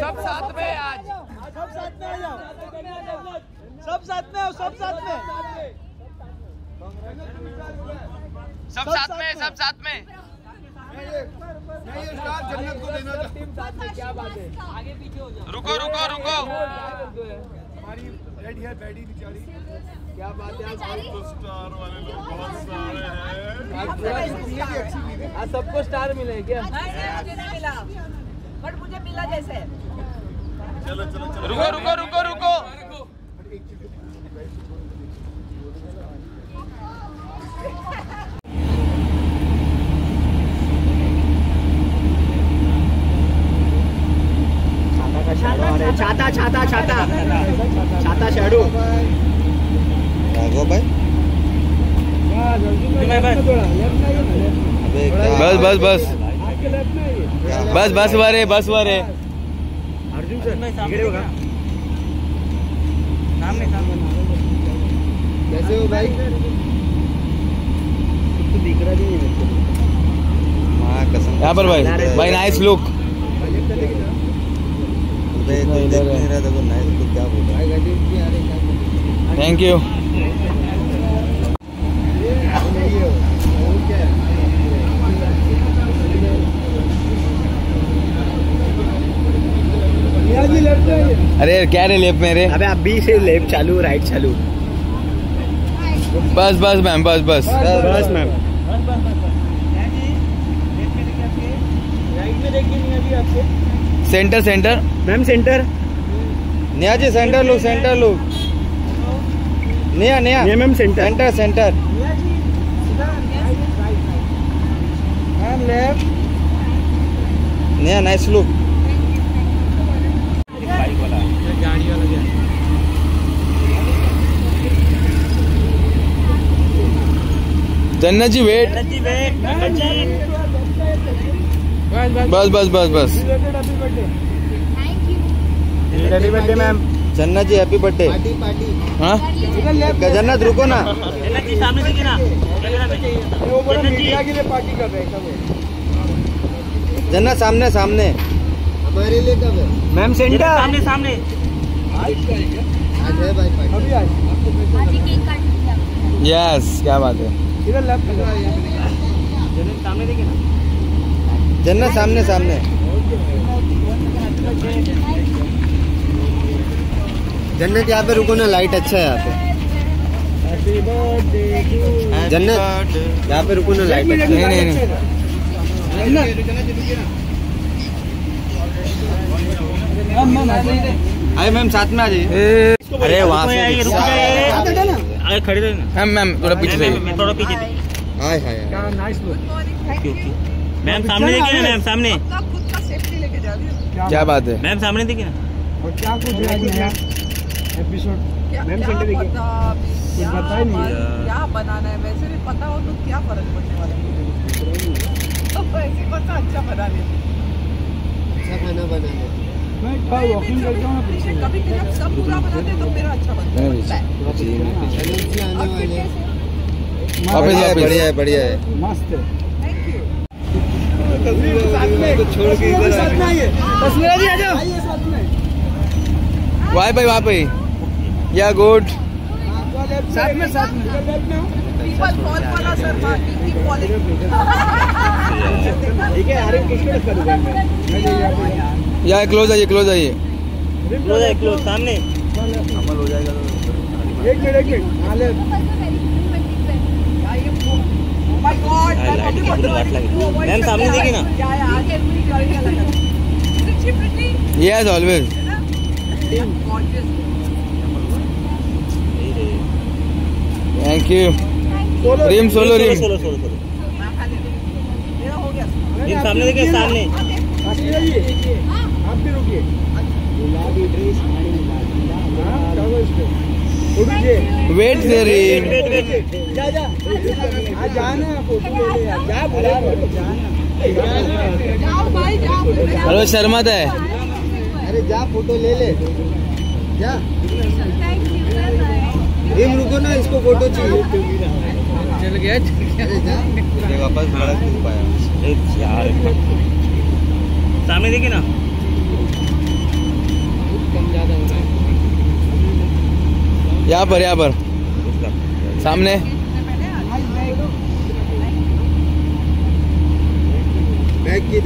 सब साथ में आज सब साथ में। आ जाओ सब साथ में आओ सब साथ में। सब साथ में सब साथ में रुको। रुको रुको आज सबको स्टार मिले क्या? मिला। बट मुझे मिला जैसे। चलो चलो चलो। रुको रुको रुको रुको। बस बस बस। बस बस वर बस वर अर्जुन सर इकडे बघा कैसे हो भाई? तो दिख रहा नहीं है कसम यहाँ पर भाई भाई नाइस लुक अबे तू देख नहीं रहा था तो नाइस तो क्या बोल रहा है। थँक यू अरे क्या रे लेप मेरे? अबे अभी से लेफ़्ट चालू राइट चालू। बस बस मैम बस बस। बस ma'am centre centre ma'am centre Neha ji centre look centre look Neha Neha. ये ma'am centre centre centre ma'am left Neha nice look Jannat ji wait बस बस. बस बस हैप्पी बर्थडे मैम जन्नत जी हैप्पी बर्थडे हाँ? जन्नत रुको ना. पार्टी कर रहे हैं जन्नत सामने सामने. हमारे लिए कब है? मैम सेंटर सामने सामने. आज है भाई अभी आज यस क्या बात है. इधर लेफ़्ट सामने देखिए ना? जन्नत सामने सामने। जन्नत यहाँ पे रुको ना लाइट अच्छा है यहाँ पे। हैप्पी जन्नत यहाँ पे रुको ना लाइट अच्छा नहीं नहीं नहीं। आए मैम साथ में आ जाइए। अरे वहाँ से अरे खड़े रहे मैम मैम थोड़ा पीछे जाइए। थोड़ा पीछे हाय हाय हाय। नाइस मैम सामने देखिए ना मैम सामने। खुद का सेफ्टी लेके जा रही हूँ। क्या बात है। मैम सामने देखिए ना। और क्या कुछ है एपिसोड मैम सेंटर देखिए। पता क्या पता ही नहीं। क्या बनाना है? वैसे भी पता हो तो क्या फ़र्क पड़ने वाला है? तो वैसे सा अच्छा बना ले अच्छा खाना बनाना वापस बढ़िया है बढ़िया है मस्त छोड़ के साथ में आइए साथ में वाई भाई वहाँ पे या गुड साथ में साथ में। फॉल वाला सर ठीक है अरे किसको मैं या क्लोज आइए क्लोज आइए। क्लोज है क्लोज सामने। एक मिनट एक मिनट। हाँ माय गॉड लाइट की अंदर वाट लगी। मैम सामने देखिए ना। Yes always thank you Rim solo Rim solo solo solo मेरा हो गया मैम सामने देखिए सामने। आप भी रुकिए। गुलाबी ड्रेस हाँ? वेट रिम वेट वेट जा जा। जाना फ़ोटो ले जा बुला जाना। जाओ भाई जाओ। हेलो शर्मा है। अरे जा फ़ोटो ले ले। जा। रिम रुको ना इसको फ़ोटो चाहिए। चल गया वापस नहीं पाया? यार। सामने देखे ना? कम ज़्यादा हो रहा है। यहाँ पर यहाँ पर। सामने। थैंक यू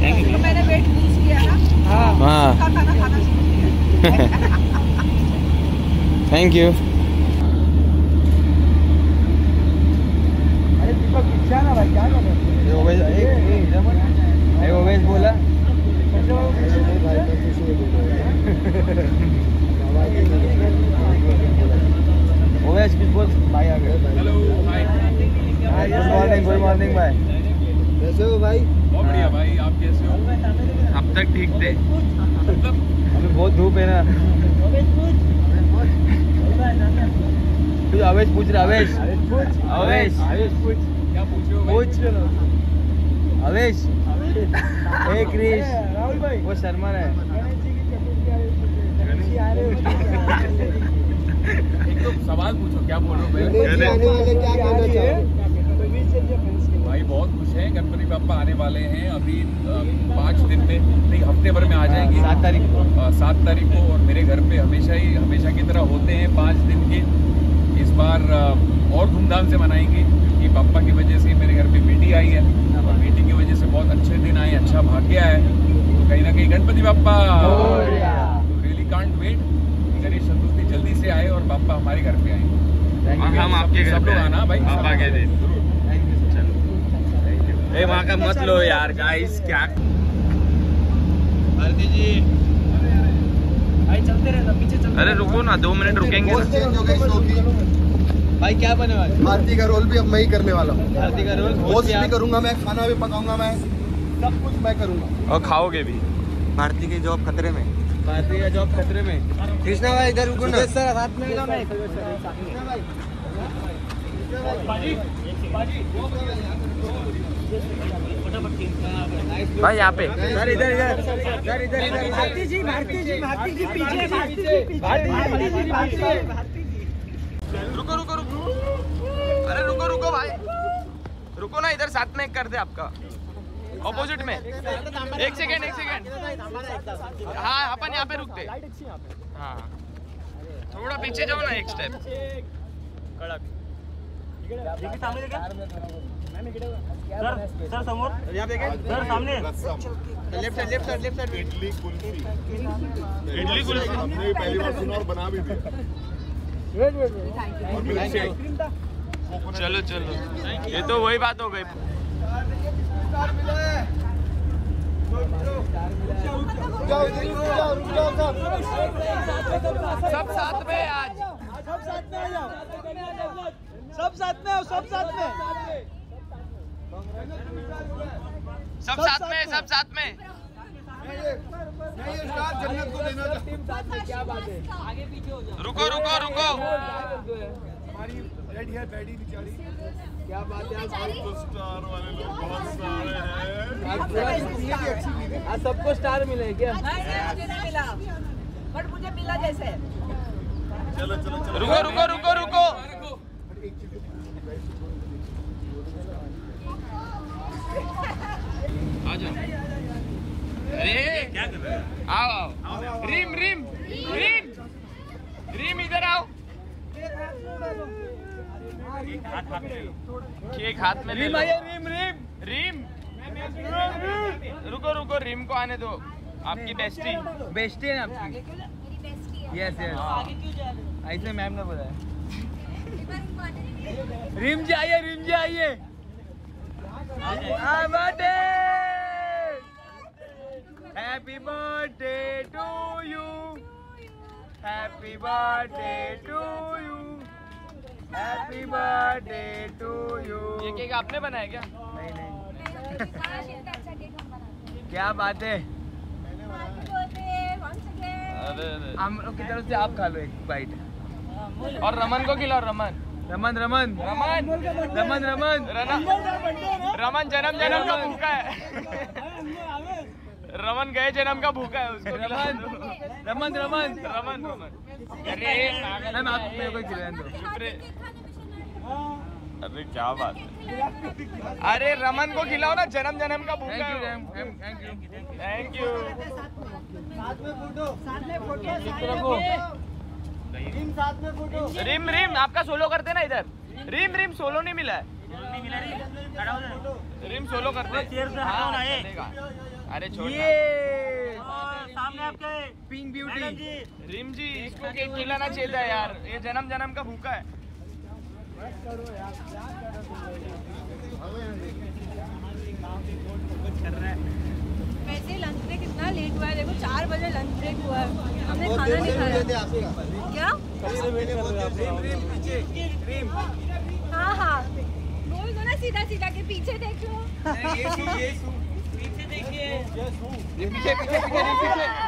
थैंक यू मैंने वेट लूज किया ना। हाँ। थैंक यू ओवेश बोला. ओवेश कुछ बोल? भाई आ गए. Hello hi good morning good morning भाई कैसे हो भाई? बहुत बढ़िया भाई आप कैसे हो? अब तक ठीक थे। अभी बहुत धूप है ना। अवेश पूछ रहा अवेश। अवेश क्या पूछे? पूछ अवेश। हे क्रिश। राहुल भाई। वो शर्मा है है, हो एक तो सवाल पूछो क्या बोल रहे हो भाई? तो बीच चलिए फ्रेंड्स के भाई बहुत खुश है गणपति बापा आने वाले हैं। अभी पाँच दिन में नहीं हफ़्ते भर में आ जाएँगे। सात तारीख को। सात तारीख को और मेरे घर पे हमेशा ही हमेशा की तरह होते हैं पाँच दिन के। और धूमधाम से मनाएँगे क्योंकि पापा की वजह से मेरे घर पे बेटी आई है और बेटी की वजह से बहुत अच्छे दिन आए अच्छा भाग्य है तो कहीं ना कहीं Ganpati Bappa really can't wait Ganesh Chaturthi जल्दी से आए और बापा हमारे घर पे आए हम आपके घर सब पे लोग आना भाई पापा के दिन। ए वहाँ का मत लो यार गाइस क्या अरे रुको ना दो मिनट रुकेंगे चेंज हो गई सो की भाई क्या बने वाले भारती का रोल भी अब मैं ही करने वाला हूँ। भारती का रोल? होस्ट भी करूँगा मैं खाना भी पकाऊँगा मैं सब कुछ मैं करूँगा। और खाओगे भी। भारती की जॉब खतरे में। भारती का जॉब खतरे में। कृष्णा भाई इधर रुको ना। सर साथ में भाई यहाँ पे। सर इधर इधर सर इधर इधर भारती जी भारती जी भारती जी पीछे भारती जी पीछे। भारती जी भारती रुको रुको रुको अरे रुको रुको भाई रुको ना इधर साथ में कर दे आपका। ऑपोजिट में। एक सेकेंड एक सेकेंड हाँ अपन यहाँ पे रुकते हाँ। थोड़ा पीछे जाओ ना एक स्टेप सर सर समोर। सर सामने। Left side left side left side. Idli kulfi. Idli kulfi. हमने पहली बार सुना और बना भी दिया। और मिल्क शेक। चलो चलो। ये तो वही बात हो गई। सब साथ में आज। सब साथ में सब साथ में। सब साथ में सब साथ में सब साथ में। जन्नत को देना टीम साथ क्या बात है आगे पीछे हो जाओ। रुको रुको रुको हैं आज पूरा दुनिया की अच्छी चीज़ है आज सबको स्टार मिले क्या? मिला। बट मुझे मिला जैसे। चलो चलो चलो। रुको रुको रुको रुको। आ जाओ अरे क्या कर रहे हो? आओ आओ। Rim rim rim. रिम इधर आओ। केक हाथ में रिम आइए रिम रिम। रिम। रुको रुको रिम को आने दो। आपकी बेस्टी बेस्टी है आपकी? यस यस ऐसे मैम ने बोला है। रिम जी आइए रिम जी आइए। Birthday happy birthday to you happy birthday to happy birthday to you ये केक आपने बनाया क्या? नहीं नहीं। क्या बात है? हम लोग की तरफ़ से आप खा लो एक बाइट और रमन को खिलाओ रमन। रमन रमन। रमन। रमन रमन। रमन। जन्म जन्म का भूखा है। रमन गए जन्म का भूखा है उसको रमन। रमन रमन। रमन रमन। अरे मैम आप मेरे को खिलाने दो। अरे। क्या बात है। अरे रमन को खिलाओ ना जन्म जन्म का भूखा है थैंक यू थैंक यू साथ में फ़ोटो। साथ में फ़ोटो रिम साथ में फ़ोटो। रिम रिम आपका सोलो करते ना इधर। रिम रिम सोलो नहीं मिला है। नहीं मिला रे खड़ा हो जा रिम। सोलो करते। चेयर अरे छोड़ ना। और सामने आपके पिंक जी। रिम जी इसको केक खिलाना चाहिए था यार। ये जन्म जन्म का भूखा है। वैसे लंच ब्रेक इतना लेट हुआ है देखो चार बजे लंच ब्रेक हुआ है। हमने खाना नहीं खाया। क्या? हाँ हाँ बोल दो ना सीधा सीधा के पीछे देखो। पीछे पीछे पीछे पीछे।